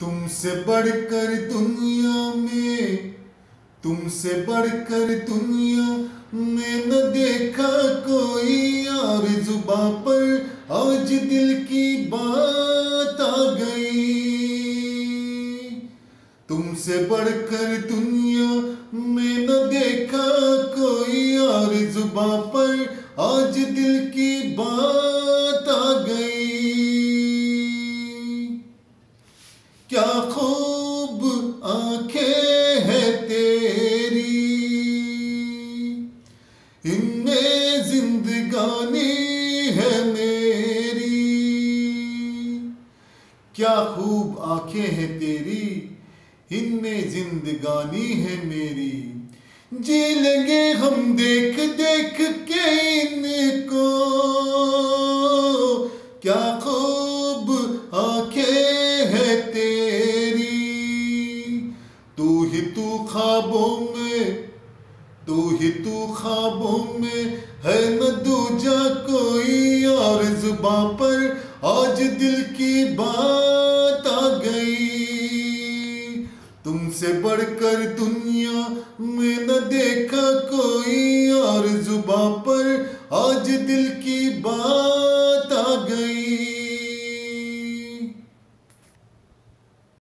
तुमसे बढ़कर दुनिया में, तुमसे बढ़कर दुनिया में न देखा कोई। और जुबा पर आज दिल की बात आ गई। तुमसे बढ़कर दुनिया में न देखा कोई। और जुबा पर आज दिल की बात खूब आँखें है तेरी। इनमें जिंदगानी है मेरी। क्या खूब आँखें हैं तेरी, इनमें जिंदगानी है मेरी। जी लेंगे हम देख देख के इनको। क्या खूब ही तू ख्वाबों में, तू ही तू ख्वाबों में है न दूजा कोई। और जुबा पर आज दिल की बात आ गई। तुमसे बढ़कर दुनिया में न देखा कोई। और जुबा पर आज दिल की बात